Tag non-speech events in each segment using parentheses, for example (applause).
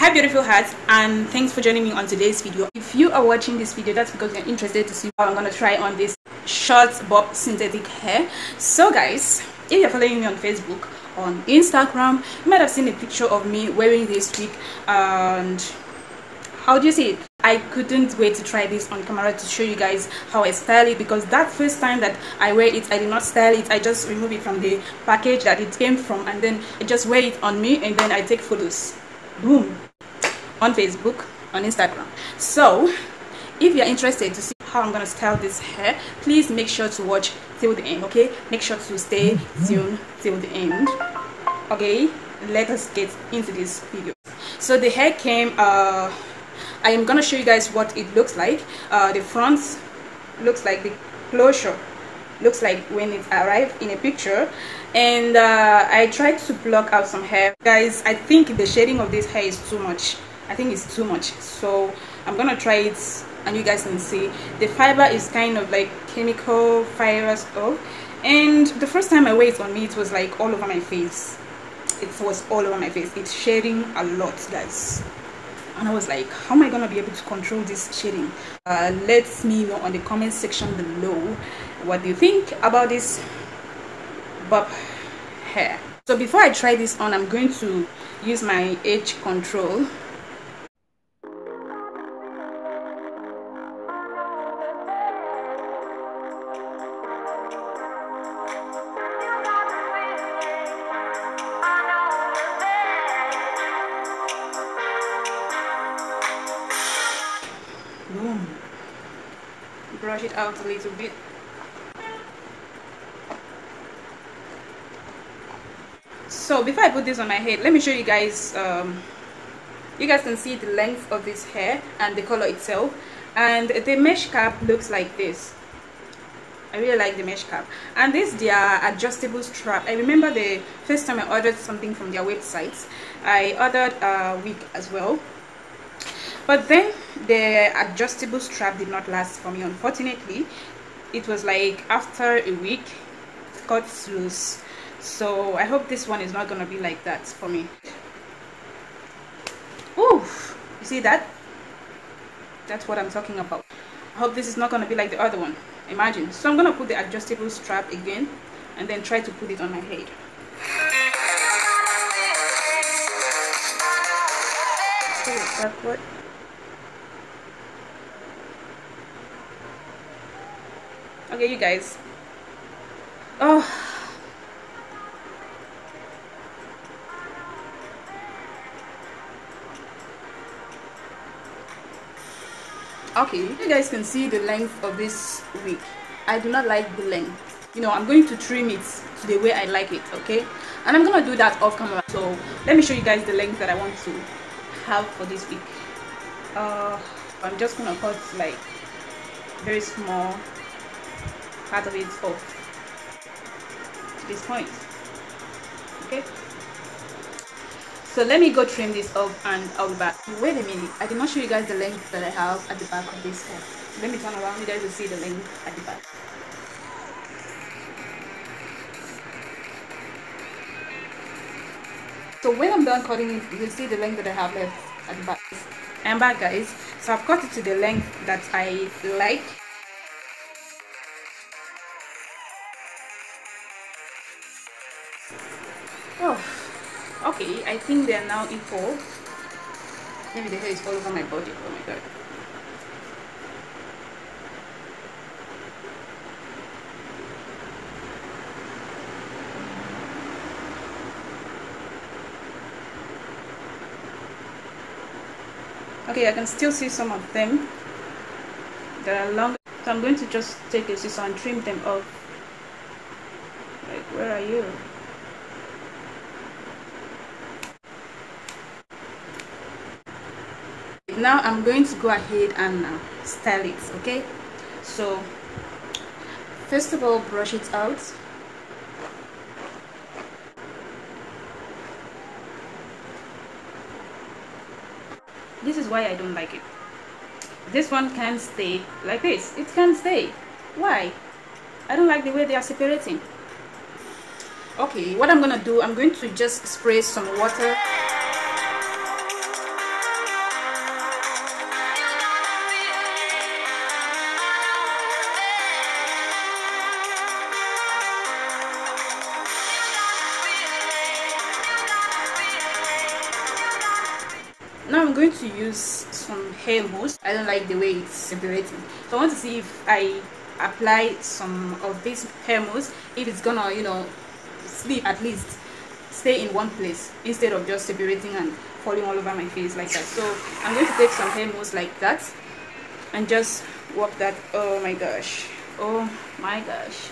hi beautiful hearts and thanks for joining me on today's video. If you are watching this video that's because you're interested to see how i'm gonna try on this short bob synthetic hair. So guys if you're following me on facebook on instagram you might have seen a picture of me wearing this wig and how do you see it? I couldn't wait to try this on camera to show you guys how I style it because that first time that I wear it I did not style it. I just remove it from the package that it came from and then I just wear it on me and then I take photos. Boom on Facebook on Instagram. So if you're interested to see how I'm gonna style this hair please make sure to watch till the end okay? Make sure to stay tuned till the end okay? Let us get into this video. So the hair came uh I am gonna show you guys what it looks like. Uh, the front looks like the closure looks like when it arrived in a picture. And uh, I tried to block out some hair. Guys I think the shading of this hair is too much I think it's too much. So I'm gonna try it and you guys can see. The fiber is kind of like chemical fiber stuff. And the first time I wear it on me it was like all over my face. It was all over my face. It's shedding a lot guys. And I was like how am I gonna be able to control this shedding? Uh, let me know on the comment section below what do you think about this bob hair. So before I try this on I'm going to use my edge control brush it out a little bit. So before I put this on my head let me show you guys um, you guys can see the length of this hair and the color itself. And the mesh cap looks like this. I really like the mesh cap. And this their adjustable strap. I remember the first time I ordered something from their website I ordered a wig as well but then the adjustable strap did not last for me. Unfortunately it was like after a week got loose. So i hope this one is not gonna be like that for me. Ooh, you see that? That's what i'm talking about. I hope this is not gonna be like the other one. Imagine. So i'm gonna put the adjustable strap again and then try to put it on my head. Backward okay you guys. Oh. Okay you guys can see the length of this wig. I do not like the length. You know i'm going to trim it to the way i like it okay? And i'm gonna do that off camera so let me show you guys the length that i want to have for this wig. Uh i'm just gonna cut like very small part of it off to this point. Okay. So let me go trim this up and I'll be back. Wait a minute. I did not show you guys the length that I have at the back of this hair let me turn around. You guys will see the length at the back. So when I'm done cutting it you'll see the length that I have left at the back. I'm back guys. So I've cut it to the length that I like Oh, okay. I think they are now equal. Maybe the hair is all over my body. Oh my god. Okay, I can still see some of them that are long. So I'm going to just take a scissor and trim them off. Like, where are you? Now i'm going to go ahead and uh, style it okay? So first of all brush it out. This is why i don't like it. This one can stay like this. It can stay. Why? I don't like the way they are separating. Okay what i'm gonna do i'm going to just spray some water now i'm going to use some hair mousse i don't like the way it's separating. So i want to see if i apply some of this hair mousse if it's gonna you know sleep at least stay in one place instead of just separating and falling all over my face like that. So i'm going to take some hair mousse like that and just work that. Oh my gosh. Oh my gosh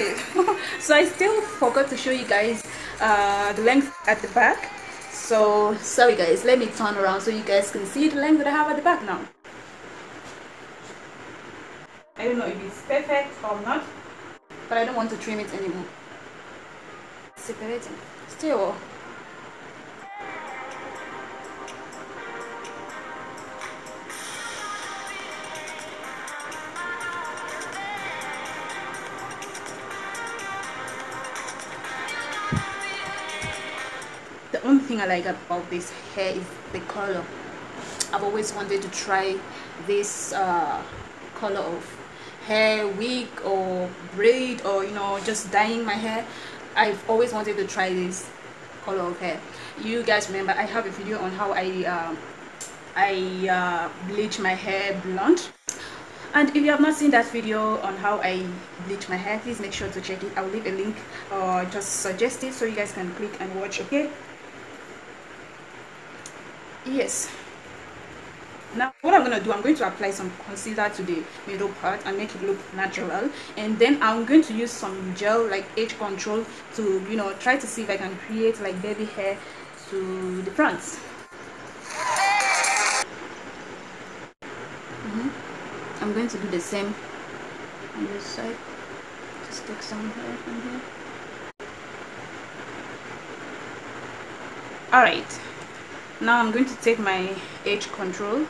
okay. (laughs) So i still forgot to show you guys uh, the length at the back. So sorry guys let me turn around so you guys can see the length that i have at the back now. I don't know if it's perfect or not but i don't want to trim it anymore. Separating. Still thing I like about this hair is the color. I've always wanted to try this uh, color of hair wig or braid or you know just dyeing my hair. I've always wanted to try this color of hair. You guys remember I have a video on how I uh, I uh, bleach my hair blonde. And if you have not seen that video on how I bleach my hair please make sure to check it. I'll leave a link or just suggest it so you guys can click and watch okay yes. Now what i'm going to do i'm going to apply some concealer to the middle part and make it look natural. And then i'm going to use some gel like edge control to you know try to see if i can create like baby hair to the front. Mm -hmm. i'm going to do the same on this side. Just take some hair from here. All right now I'm going to take my edge control.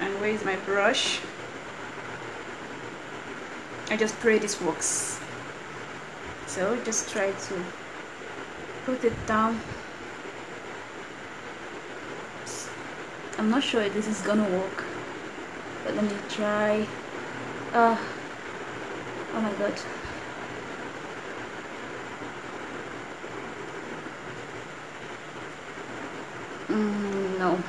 And where is my brush? I just pray this works. So just try to put it down. I'm not sure if this is gonna work but let me try. Uh, oh my god mm, no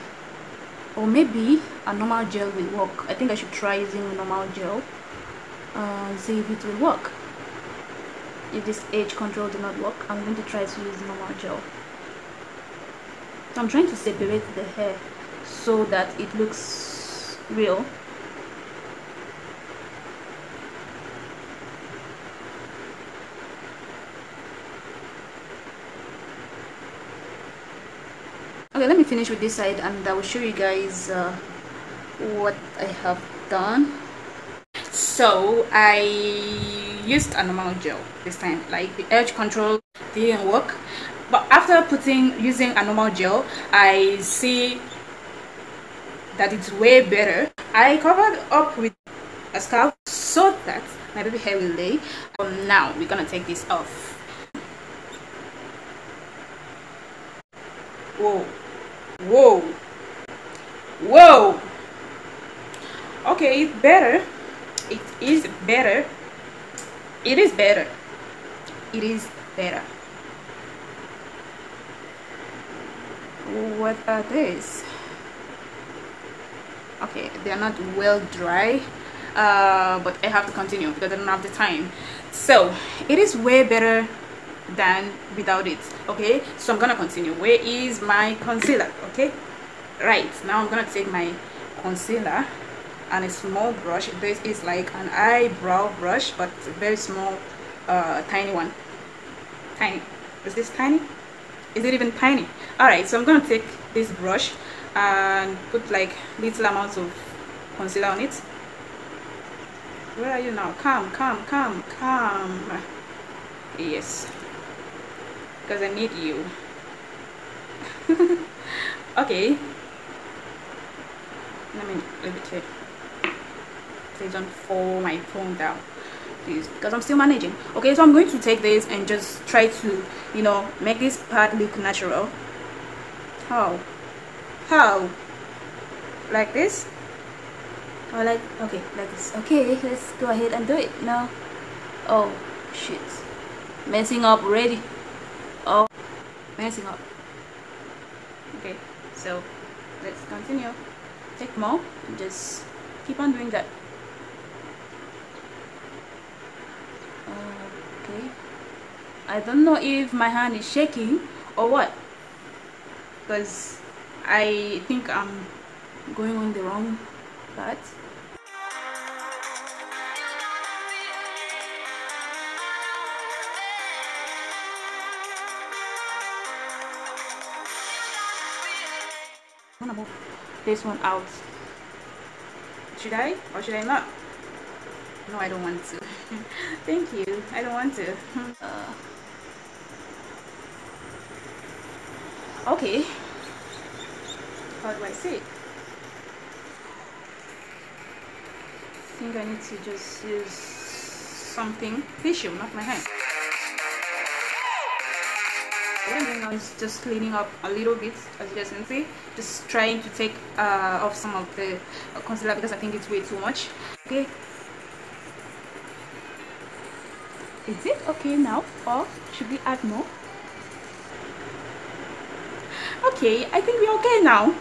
or maybe a normal gel will work. I think i should try using normal gel uh, see if it will work. If this edge control did not work i'm going to try to use normal gel. I'm trying to separate the hair so that it looks real okay let me finish with this side and I will show you guys uh, what I have done. So I used a normal gel this time like the edge control didn't work. But after putting using a normal gel I see that it's way better. I covered up with a scarf so that my baby hair will lay. Um, now we're gonna take this off. Whoa whoa. Whoa. Okay it's better. It is better. It is better. It is better. What are these? Okay they are not well dry uh, but I have to continue because I don't have the time. So it is way better than without it okay? So i'm gonna continue. Where is my concealer okay? Right now i'm gonna take my concealer and a small brush. This is like an eyebrow brush but very small uh tiny one. Tiny. Is this tiny? Is it even tiny? All right so i'm gonna take this brush and put like little amounts of concealer on it. Where are you now? Come come come come. Yes because I need you. (laughs) Okay. Let me let me take please don't fall my phone down please because I'm still managing. Okay so I'm going to take this and just try to you know make this part look natural. How? How? Like this? Or like okay like this. Okay let's go ahead and do it now. Oh shit. Messing up already messing up okay so let's continue. Take more and just keep on doing that. Okay. I don't know if my hand is shaking or what because I think I'm going on the wrong path move this one out. Should I or should I not? No I don't want to. (laughs) Thank you. I don't want to. Uh, (laughs) okay. How do I say? It I think I need to just use something tissue not my hand now is just cleaning up a little bit as you guys can see. Just trying to take uh, off some of the concealer because I think it's way too much. Okay. Is it okay now? Or should we add more? Okay I think we're okay now.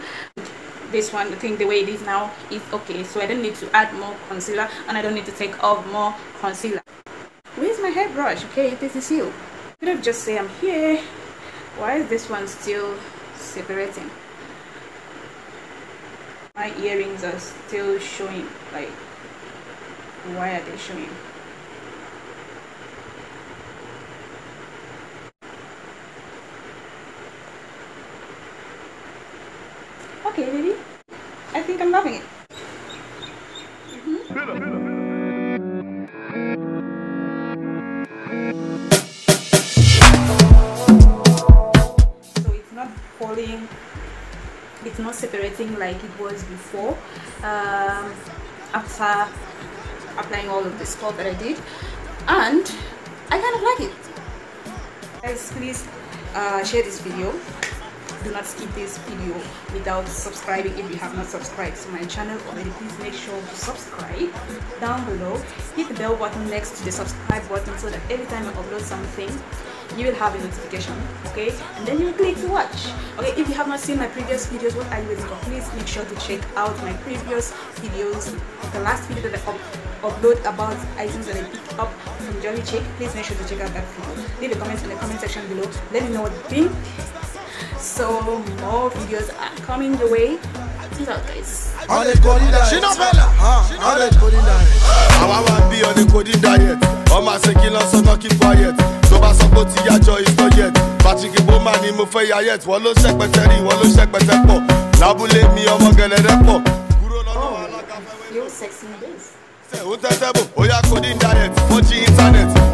This one I think the way it is now is okay. So I don't need to add more concealer and I don't need to take off more concealer. Where's my hairbrush? Okay this is you. Could have just say I'm here why is this one still separating? My earrings are still showing like why are they showing? Okay baby. I think I'm loving it. Mm -hmm. Not separating like it was before um, after applying all of the stuff that I did. And I kind of like it. Guys please uh, share this video. Do not skip this video without subscribing if you have not subscribed to my channel already. Please make sure to subscribe down below. Hit the bell button next to the subscribe button so that every time I upload something you will have a notification okay and then you will click to watch okay if you have not seen my previous videos what are you waiting for please make sure to check out my previous videos the last video that I up upload about items that I picked up from JollyChic please make sure to check out that video leave a comment in the comment section below let me know what you think so more videos are coming your way peace out guys on a coding diet. She not bella. Huh? On a coding diet. Àwa wá bí on a coding diet. Ọmọ àṣekí lọ sọ́nà keep quiet. Tó bá sọ pé ó ti yájọ not yet. Patrick Bowman ni mo fẹ́ ya. Wọ́n ló ṣẹ́pẹ̀tẹ̀ rí, wọ́n ló ṣẹ́pẹ̀tẹ̀ pọ̀. Lábúlé mi ọmọ gẹ̀lẹ́dẹ́ pọ̀. Kúrò wẹ́rẹ́. feel sexy in this Ṣé ó tẹ́tẹ́ bò? Ó yá coding diet. Wọ́n jí internet.